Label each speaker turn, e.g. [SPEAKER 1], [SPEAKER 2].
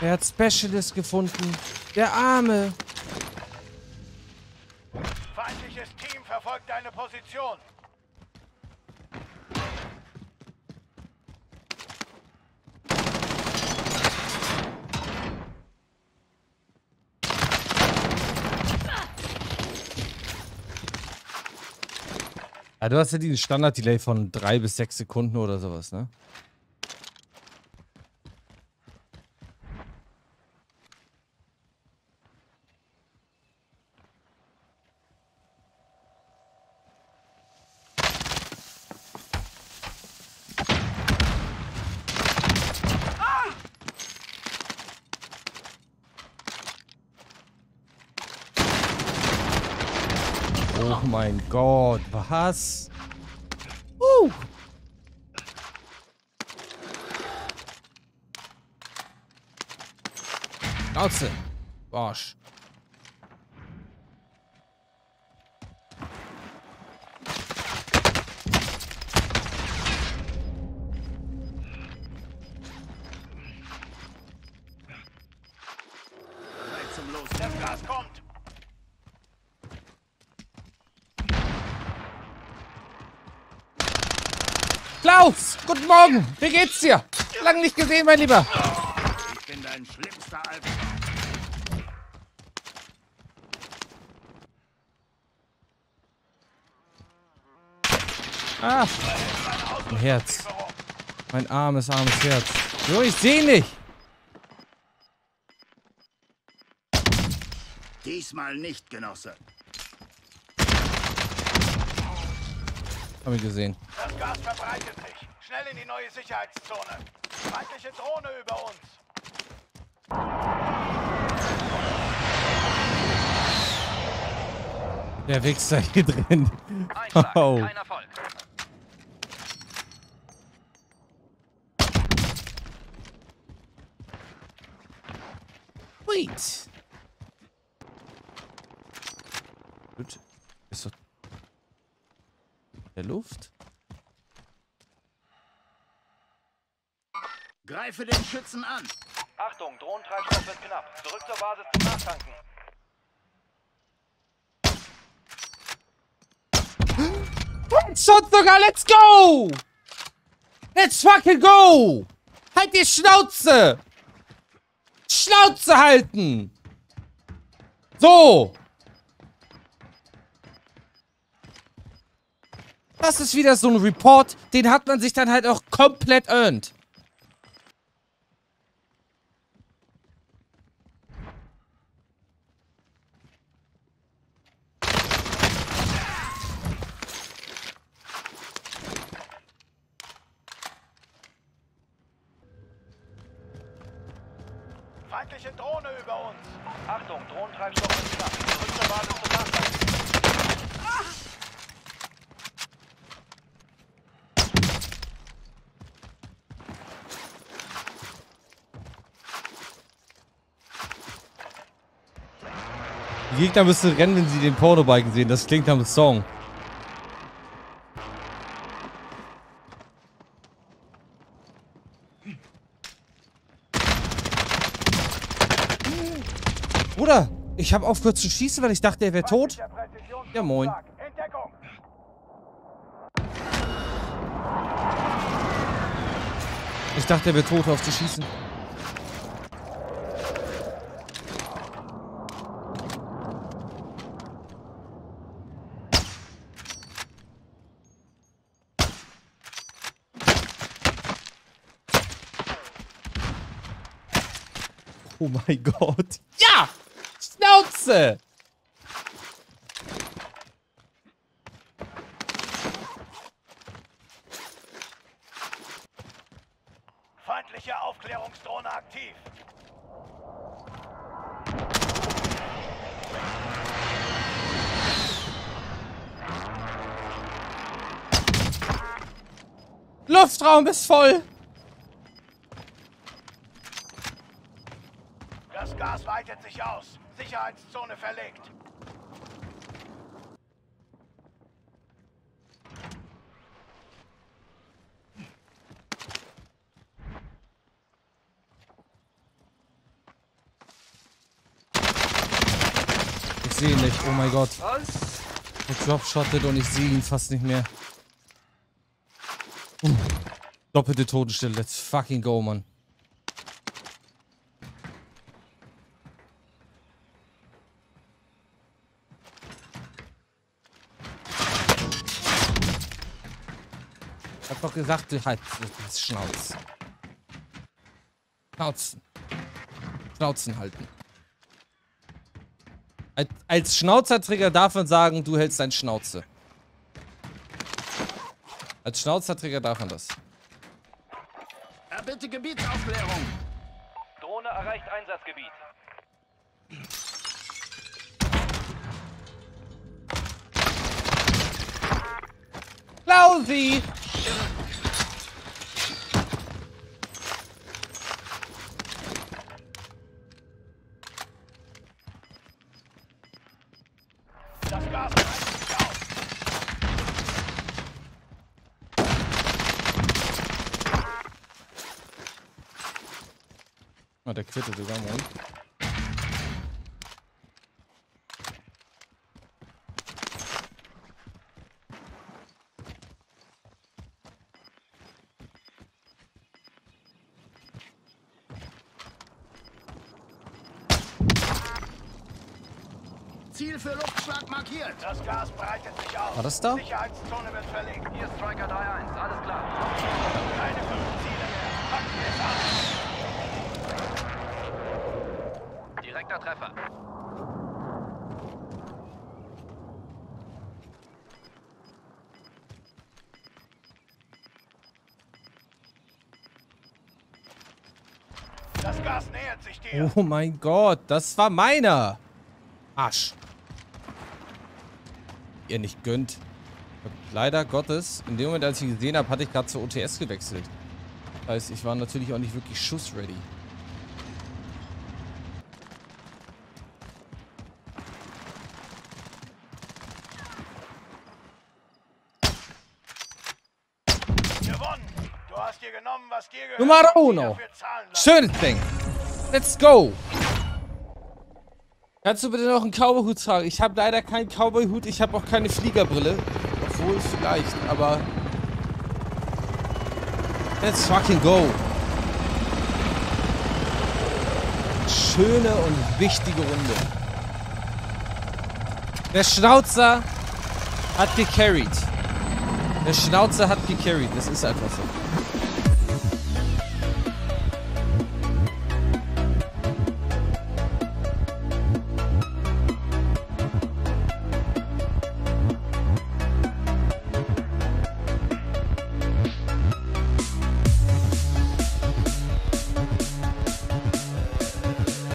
[SPEAKER 1] Er hat Specialist gefunden. Der Arme.
[SPEAKER 2] Feindliches Team verfolgt deine Position.
[SPEAKER 1] Ja, du hast ja diesen Standard-Delay von drei bis sechs Sekunden oder sowas, ne? Oh mein Gott, was? Uh. Schnauze.
[SPEAKER 2] Zum Los. Das Gas kommt.
[SPEAKER 1] Klaus, guten Morgen. Wie geht's dir? Lang nicht gesehen, mein Lieber.
[SPEAKER 2] Ich bin dein schlimmster Albtraum.
[SPEAKER 1] Ah. Mein Herz. Mein armes, armes Herz. So, ich sehe nicht.
[SPEAKER 2] Diesmal nicht, Genosse.
[SPEAKER 1] Hab ich gesehen.
[SPEAKER 2] Das Gas verbreitet sich. Schnell in die neue Sicherheitszone. Feindliche Drohne über uns.
[SPEAKER 1] Der Wichser hier drin.
[SPEAKER 3] Einschlag,
[SPEAKER 1] Oh.
[SPEAKER 3] kein Erfolg.
[SPEAKER 1] Wait. Gut. Der Luft?
[SPEAKER 2] Greife den Schützen an.
[SPEAKER 3] Achtung, Drohnentreibstoff wird knapp. Zurück zur Basis zum Nachtanken.
[SPEAKER 1] Headshot sogar, let's go! Let's fucking go! Halt die Schnauze! Schnauze halten! So! Das ist wieder so ein Report, den hat man sich dann halt auch komplett earned.
[SPEAKER 2] Feindliche Drohne über uns.
[SPEAKER 3] Achtung, Drohnentreibstoff wird knapp. Basis zum Nachtanken.
[SPEAKER 1] Die Gegner müssen rennen, wenn sie den Pornobalken sehen. Das klingt nach einem Song. Bruder, ich habe aufgehört zu schießen, weil ich dachte, er wäre tot. Ja, moin. Ich dachte, er wäre tot, auf zu schießen. Oh mein Gott. Ja! Schnauze!
[SPEAKER 2] Feindliche Aufklärungsdrohne aktiv.
[SPEAKER 1] Luftraum ist voll!
[SPEAKER 2] Das weitet sich aus. Sicherheitszone verlegt.
[SPEAKER 1] Ich sehe ihn nicht. Oh mein Gott.
[SPEAKER 3] Was?
[SPEAKER 1] Er dropshottet und ich sehe ihn fast nicht mehr. Hm. Doppelte Totenstelle. Let's fucking go, Mann. Ich hab doch gesagt, du halt das Schnauz. Schnauzen. Schnauzen halten. Als, als Schnauzerträger darf man sagen, du hältst dein Schnauze. Als Schnauzerträger darf man das.
[SPEAKER 4] Erbitte Gebietsaufklärung.
[SPEAKER 3] Drohne erreicht Einsatzgebiet.
[SPEAKER 1] Lausi! Oh, der quittet sogar mal.
[SPEAKER 4] Ziel für Luftschlag markiert.
[SPEAKER 2] Das Gas breitet sich aus.
[SPEAKER 1] War das da?
[SPEAKER 2] Sicherheitszone wird verlegt.
[SPEAKER 3] Hier Striker 3-1, alles klar.
[SPEAKER 2] Keine fünf Ziele mehr. Packen wir es an.
[SPEAKER 3] Direkter Treffer.
[SPEAKER 2] Das Gas nähert sich dir.
[SPEAKER 1] Oh mein Gott, das war meiner. Arsch. Ihr nicht gönnt. Leider Gottes, in dem Moment, als ich ihn gesehen habe, hatte ich gerade zur OTS gewechselt. Das heißt, ich war natürlich auch nicht wirklich schussready.
[SPEAKER 2] Sie
[SPEAKER 1] uno. Schönes Ding. Let's go. Kannst du bitte noch einen Cowboyhut tragen? Ich habe leider keinen Cowboyhut, ich habe auch keine Fliegerbrille. Obwohl, vielleicht, aber... Let's fucking go. Schöne und wichtige Runde. Der Schnauzer hat gecarried. Der Schnauzer hat gecarried, das ist einfach so.